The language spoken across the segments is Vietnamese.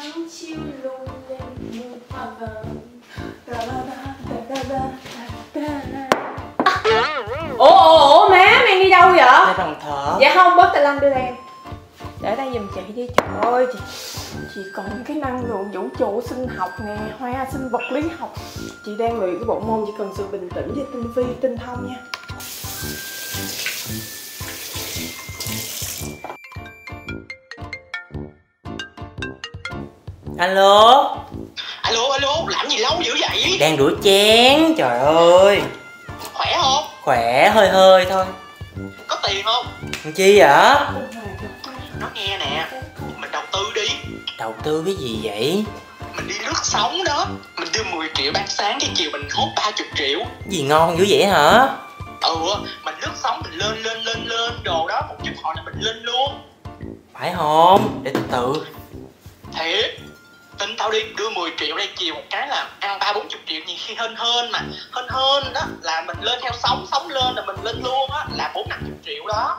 nắng chiều lung lên hoa vàng ủa ủa ủa má mày đi đâu vậy? Để bằng thở dạ không bớt tài lanh đưa đây em. Để đây giùm chị đi trời ơi chị, chị còn cái năng lượng vũ trụ sinh học nè hoa sinh vật lý học. Chị đang luyện cái bộ môn chỉ cần sự bình tĩnh với tinh vi tinh thông nha Alo? Alo alo làm gì lâu dữ vậy? Đang rửa chén Trời ơi. Khỏe không? Khỏe hơi hơi thôi. Có tiền không? Chi vậy? Nó nghe nè mình đầu tư đi. Đầu tư cái gì vậy? Mình đi lướt sóng đó. Mình đưa 10 triệu ban sáng cái chiều mình hốt 30 triệu. Gì ngon dữ vậy hả? Ừ mình lướt sóng mình lên lên lên lên đồ đó. Một chút hồi là mình lên luôn. Phải không? Để từ từ. Thiệt tin tao đi, đưa 10 triệu đây chiều một cái là ăn ba bốn chục triệu nhiều khi hơn hơn mà hơn hơn đó, là mình lên theo sóng sóng lên là mình lên luôn á, là bốn năm chục triệu đó.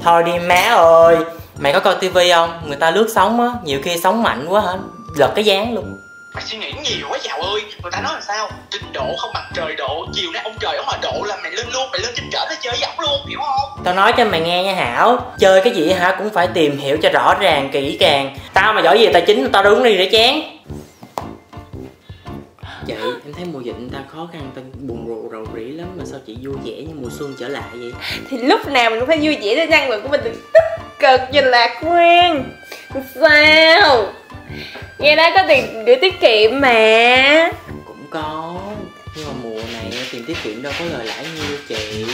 Thôi đi má ơi, Mày có coi tivi không? Người ta lướt sóng á, Nhiều khi sóng mạnh quá hả? Lật cái dáng luôn mày suy nghĩ nhiều quá giàu ơi người ta nói là sao? Trình độ không bằng trời độ. Chiều nay ông trời ông mà độ là mày lên luôn mày lên trên trở nó chơi dọc luôn hiểu không? Tao nói cho mày nghe nha Hảo. Chơi cái gì hả? Cũng phải tìm hiểu cho rõ ràng kỹ càng. Tao mà giỏi về tài chính tao đứng đi để chén Chị em thấy mùa dịch người ta khó khăn ta buồn rầu rầu rĩ lắm. Mà sao chị vui vẻ như mùa xuân trở lại vậy? Thì lúc nào mình cũng phải vui vẻ để năng lượng của mình. Được tích cực và lạc quan. Sao nghe nói có tiền gửi tiết kiệm mà. Cũng có Nhưng mà mùa này tiền tiết kiệm đâu có lời lãi nhiêu chị.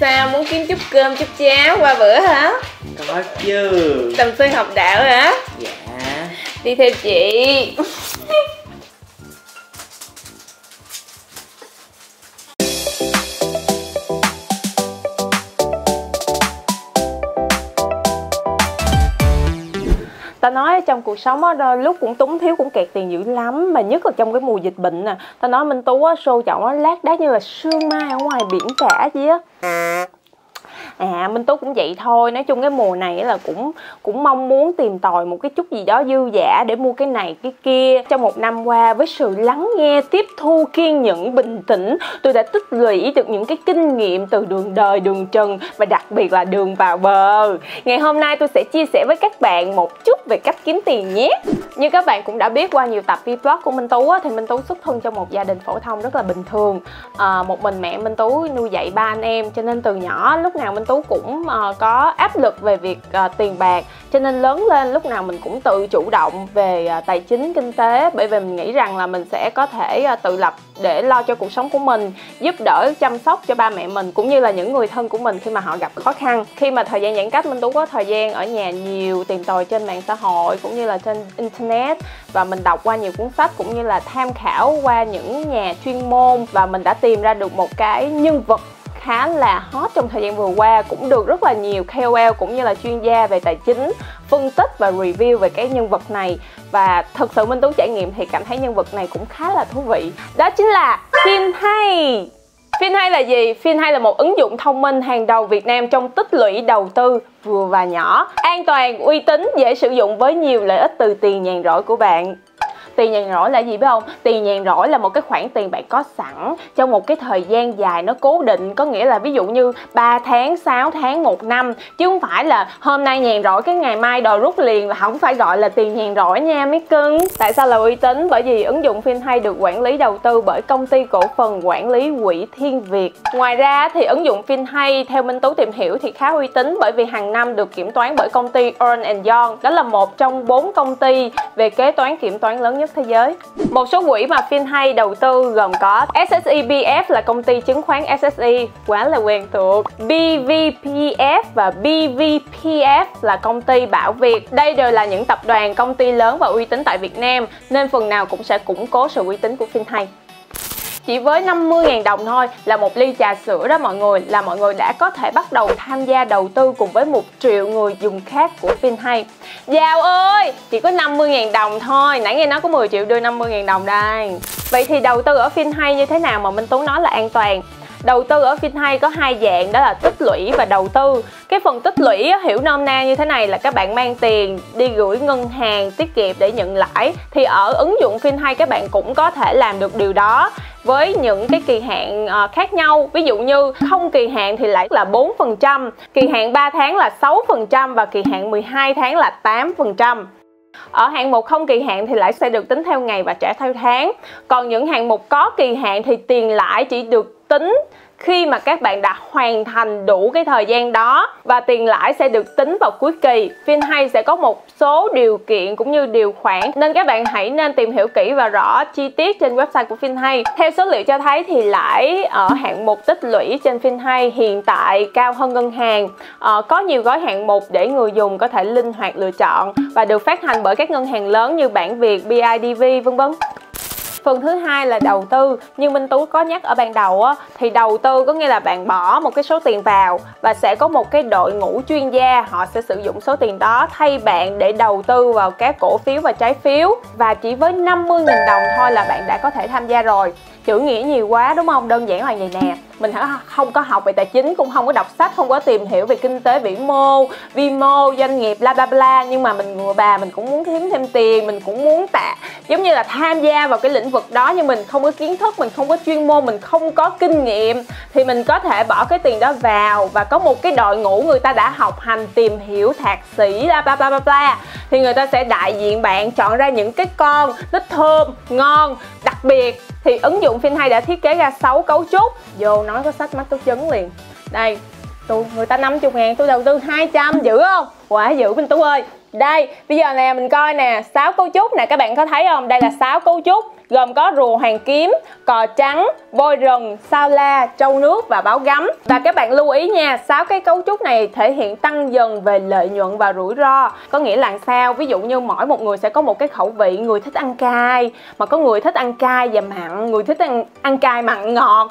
Sao muốn kiếm chút cơm chút cháo qua bữa hả? Có chứ. Tầm xuân học đạo hả? Dạ. Đi theo chị ta nói trong cuộc sống á đôi lúc cũng túng thiếu cũng kẹt tiền dữ lắm, mà nhất là trong cái mùa dịch bệnh nè. Ta nói minh tú á, xô chọn á, lác đác như là sương mai ở ngoài biển cả gì á à minh tú cũng vậy thôi. Nói chung cái mùa này là cũng cũng mong muốn tìm tòi một cái chút gì đó dư giả để mua cái này cái kia. Trong một năm qua với sự lắng nghe tiếp thu kiên nhẫn bình tĩnh tôi đã tích lũy được những cái kinh nghiệm từ đường đời đường trần và đặc biệt là đường vào bờ. Ngày hôm nay tôi sẽ chia sẻ với các bạn một chút về cách kiếm tiền nhé. Như các bạn cũng đã biết qua nhiều tập vlog của minh tú á, thì minh tú xuất thân trong một gia đình phổ thông rất là bình thường. À, một mình mẹ minh tú nuôi dạy ba anh em cho nên từ nhỏ lúc nào minh tú cũng uh, có áp lực về việc uh, tiền bạc cho nên lớn lên lúc nào mình cũng tự chủ động về uh, tài chính kinh tế bởi vì mình nghĩ rằng là mình sẽ có thể uh, tự lập để lo cho cuộc sống của mình giúp đỡ chăm sóc cho ba mẹ mình cũng như là những người thân của mình khi mà họ gặp khó khăn. Khi mà thời gian giãn cách minh tú có thời gian ở nhà nhiều tìm tòi trên mạng xã hội cũng như là trên internet và mình đọc qua nhiều cuốn sách cũng như là tham khảo qua những nhà chuyên môn và mình đã tìm ra được một cái nhân vật khá là hot trong thời gian vừa qua cũng được rất là nhiều KOL cũng như là chuyên gia về tài chính phân tích và review về cái nhân vật này. Và thật sự Minh Tú trải nghiệm thì cảm thấy nhân vật này cũng khá là thú vị. Đó chính là phim hay. Finhay là gì? Finhay là một ứng dụng thông minh hàng đầu Việt Nam trong tích lũy đầu tư vừa và nhỏ, an toàn, uy tín, dễ sử dụng với nhiều lợi ích từ tiền nhàn rỗi của bạn tiền nhàn rỗi là gì biết không? Tiền nhàn rỗi là một cái khoản tiền bạn có sẵn trong một cái thời gian dài nó cố định. Có nghĩa là ví dụ như 3 tháng 6 tháng, một năm. Chứ không phải là hôm nay nhàn rỗi, cái ngày mai đòi rút liền là không phải gọi là tiền nhàn rỗi nha, mấy cưng. Tại sao là uy tín? Bởi vì ứng dụng FinHay được quản lý đầu tư bởi công ty cổ phần quản lý quỹ Thiên Việt. Ngoài ra thì ứng dụng FinHay theo Minh Tú tìm hiểu thì khá uy tín bởi vì hàng năm được kiểm toán bởi công ty Ernst Young. Đó là một trong bốn công ty về kế toán kiểm toán lớn nhất thế giới. Một số quỹ mà FinHay đầu tư gồm có SSEBF là công ty chứng khoán SSE, quá là quen thuộc. BVPF và BVPF là công ty bảo Việt. Đây đều là những tập đoàn công ty lớn và uy tín tại Việt Nam nên phần nào cũng sẽ củng cố sự uy tín của FinHay chỉ với 50.000 đồng thôi là một ly trà sữa đó mọi người là mọi người đã có thể bắt đầu tham gia đầu tư cùng với một triệu người dùng khác của FinHay Giàu ơi, chỉ có 50.000 đồng thôi, nãy nghe nói có 10 triệu đưa 50.000 đồng đây Vậy thì đầu tư ở FinHay như thế nào mà Minh Tú nói là an toàn? Đầu tư ở FinHay có hai dạng, đó là tích lũy và đầu tư. Cái phần tích lũy hiểu nôm na như thế này là các bạn mang tiền đi gửi ngân hàng tiết kiệm để nhận lãi. Thì ở ứng dụng FinHay các bạn cũng có thể làm được điều đó với những cái kỳ hạn ờ, khác nhau. Ví dụ như không kỳ hạn thì lãi là 4% kỳ hạn 3 tháng là 6% và kỳ hạn 12 tháng là 8% ở hạng mục không kỳ hạn thì lãi sẽ được tính theo ngày và trả theo tháng. Còn những hạng mục có kỳ hạn thì tiền lãi chỉ được tính khi mà các bạn đã hoàn thành đủ cái thời gian đó và tiền lãi sẽ được tính vào cuối kỳ. FinHay sẽ có một số điều kiện cũng như điều khoản nên các bạn hãy nên tìm hiểu kỹ và rõ chi tiết trên website của FinHay theo số liệu cho thấy thì lãi ở hạng mục tích lũy trên FinHay hiện tại cao hơn ngân hàng. Ờ, có nhiều gói hạng mục để người dùng có thể linh hoạt lựa chọn và được phát hành bởi các ngân hàng lớn như Bản Việt, BIDV vân vân phần thứ hai là đầu tư. Như minh tú có nhắc ở ban đầu á, thì đầu tư có nghĩa là bạn bỏ một cái số tiền vào và sẽ có một cái đội ngũ chuyên gia, họ sẽ sử dụng số tiền đó thay bạn để đầu tư vào các cổ phiếu và trái phiếu. Và chỉ với 50.000 đồng thôi là bạn đã có thể tham gia rồi. Chữ nghĩa nhiều quá, đúng không? Đơn giản là vậy nè mình không có học về tài chính, cũng không có đọc sách, không có tìm hiểu về kinh tế, vĩ mô, vi mô, doanh nghiệp, bla bla bla. Nhưng mà mình người bà mình cũng muốn kiếm thêm tiền, mình cũng muốn tạ giống như là tham gia vào cái lĩnh vực đó. Nhưng mình không có kiến thức, mình không có chuyên môn, mình không có kinh nghiệm, thì mình có thể bỏ cái tiền đó vào. Và có một cái đội ngũ người ta đã học hành, tìm hiểu thạc sĩ, bla bla bla bla bla. Thì người ta sẽ đại diện bạn, chọn ra những cái con, nó thơm, ngon, đặc biệt thì ứng dụng FinHay đã thiết kế ra 6 cấu trúc. Vô nói có sách mắt tôi chấn liền. Đây, tôi, người ta 50 ngàn, tôi đầu tư 200 giữ không? Quả giữ Minh Tú ơi. Đây, bây giờ nè, mình coi nè 6 cấu trúc nè, các bạn có thấy không? Đây là 6 cấu trúc gồm có rùa hoàng kiếm, cò trắng, voi rừng, sao la, trâu nước và báo gấm. Và các bạn lưu ý nha, sáu cái cấu trúc này thể hiện tăng dần về lợi nhuận và rủi ro. Có nghĩa là sao? Ví dụ như mỗi một người sẽ có một cái khẩu vị, người thích ăn cay, mà có người thích ăn cay và mặn, người thích ăn ăn cay mặn ngọt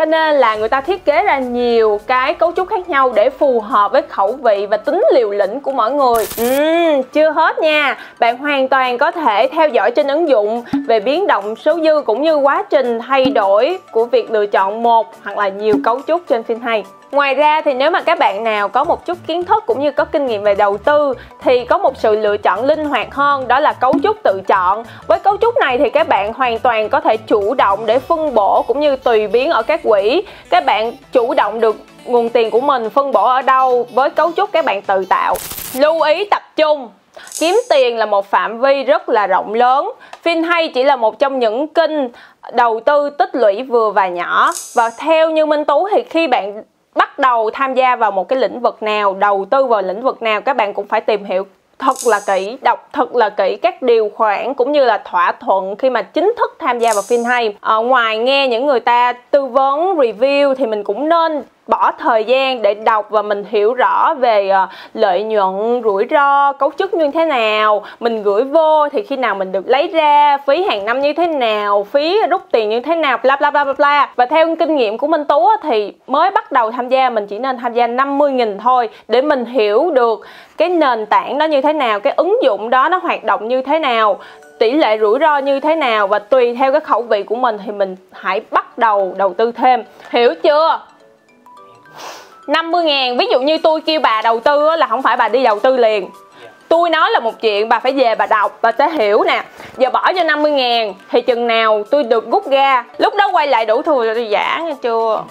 cho nên là người ta thiết kế ra nhiều cái cấu trúc khác nhau để phù hợp với khẩu vị và tính liều lĩnh của mỗi người. Uhm, chưa hết nha. Bạn hoàn toàn có thể theo dõi trên ứng dụng về biến động số dư cũng như quá trình thay đổi của việc lựa chọn một hoặc là nhiều cấu trúc trên FinHay Ngoài ra thì nếu mà các bạn nào có một chút kiến thức cũng như có kinh nghiệm về đầu tư thì có một sự lựa chọn linh hoạt hơn, đó là cấu trúc tự chọn. Với cấu trúc này thì các bạn hoàn toàn có thể chủ động để phân bổ cũng như tùy biến ở các quỹ. Các bạn chủ động được nguồn tiền của mình phân bổ ở đâu với cấu trúc các bạn tự tạo. Lưu ý tập trung Kiếm tiền là một phạm vi rất là rộng lớn FinHay chỉ là một trong những kênh đầu tư tích lũy vừa và nhỏ Và theo như Minh Tú thì khi bạn bắt đầu tham gia vào một cái lĩnh vực nào đầu tư vào lĩnh vực nào các bạn cũng phải tìm hiểu thật là kỹ đọc thật là kỹ các điều khoản cũng như là thỏa thuận khi mà chính thức tham gia vào FinHay à, ờ, ngoài nghe những người ta tư vấn review thì mình cũng nên bỏ thời gian để đọc và mình hiểu rõ về ờ, lợi nhuận, rủi ro, cấu trúc như thế nào, mình gửi vô thì khi nào mình được lấy ra, phí hàng năm như thế nào, phí rút tiền như thế nào, bla bla bla bla bla. Và theo kinh nghiệm của Minh Tú thì mới bắt đầu tham gia mình chỉ nên tham gia 50 nghìn thôi để mình hiểu được cái nền tảng đó như thế nào, cái ứng dụng đó nó hoạt động như thế nào, tỷ lệ rủi ro như thế nào. Và tùy theo cái khẩu vị của mình thì mình hãy bắt đầu đầu tư thêm. Hiểu chưa? 50 ngàn. Ví dụ như tôi kêu bà đầu tư là không phải bà đi đầu tư liền. Tôi nói là một chuyện bà phải về bà đọc bà sẽ hiểu nè. Giờ bỏ cho 50 ngàn thì chừng nào tôi được rút ra. Lúc đó quay lại đủ thừa rồi tôi giả nghe chưa?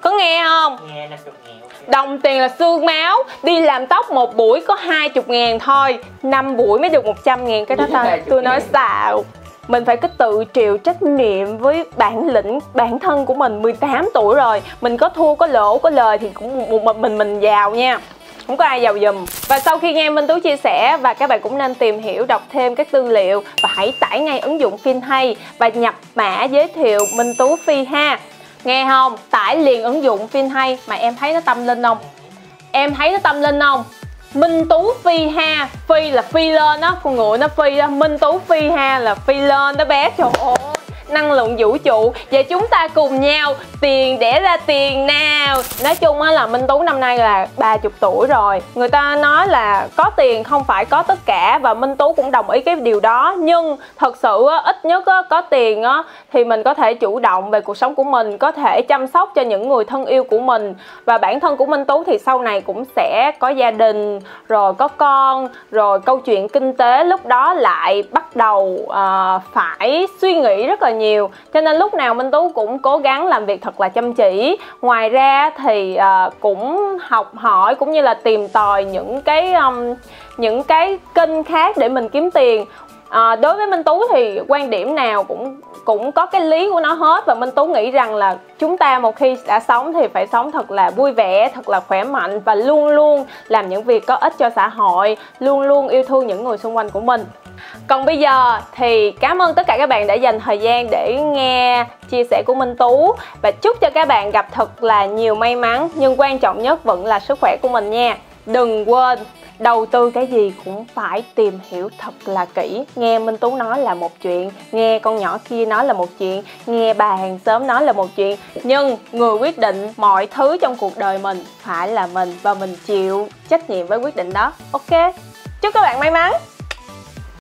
Có nghe không? Nghe 50 ngàn Đồng tiền là xương máu. Đi làm tóc một buổi có 20 ngàn thôi. 5 buổi mới được 100 ngàn. Cái đó tôi, tôi nói xạo mình phải cái tự chịu trách nhiệm với bản lĩnh, bản thân của mình 18 tuổi rồi. Mình có thua, có lỗ, có lời thì cũng một mình mình giàu nha. Không có ai giàu dùm và sau khi nghe Minh Tú chia sẻ, và các bạn cũng nên tìm hiểu, đọc thêm các tư liệu và hãy tải ngay ứng dụng FinHay và nhập mã giới thiệu Minh Tú Phi ha. Nghe không? Tải liền ứng dụng FinHay mà em thấy nó tâm linh không? Em thấy nó tâm linh không? Minh Tú Phi Ha. Phi là phi lên đó, Con ngựa nó phi đó. Minh Tú Phi Ha là phi lên đó bé. Trời ơi, năng lượng vũ trụ. Và chúng ta cùng nhau. Tiền đẻ ra tiền nè nào nói chung á là minh tú năm nay là 30 tuổi rồi. Người ta nói là có tiền không phải có tất cả và minh tú cũng đồng ý cái điều đó. Nhưng thật sự á, ít nhất á, có tiền á thì mình có thể chủ động về cuộc sống của mình có thể chăm sóc cho những người thân yêu của mình. Và bản thân của minh tú thì sau này cũng sẽ có gia đình rồi có con rồi câu chuyện kinh tế lúc đó lại bắt đầu uh, phải suy nghĩ rất là nhiều. Cho nên lúc nào minh tú cũng cố gắng làm việc thật là chăm chỉ. Ngoài ra ra thì uh, cũng học hỏi cũng như là tìm tòi những cái um, những cái kênh khác để mình kiếm tiền. À, đối với minh tú thì quan điểm nào cũng cũng có cái lý của nó hết và minh tú nghĩ rằng là chúng ta một khi đã sống thì phải sống thật là vui vẻ thật là khỏe mạnh và luôn luôn làm những việc có ích cho xã hội luôn luôn yêu thương những người xung quanh của mình còn bây giờ thì cảm ơn tất cả các bạn đã dành thời gian để nghe chia sẻ của Minh Tú. Và chúc cho các bạn gặp thật là nhiều may mắn, nhưng quan trọng nhất vẫn là sức khỏe của mình nha. Đừng quên, đầu tư cái gì cũng phải tìm hiểu thật là kỹ. Nghe minh tú nói là một chuyện, nghe con nhỏ kia nói là một chuyện, nghe bà hàng xóm nói là một chuyện. Nhưng người quyết định mọi thứ trong cuộc đời mình phải là mình và mình chịu trách nhiệm với quyết định đó. Ok, chúc các bạn may mắn.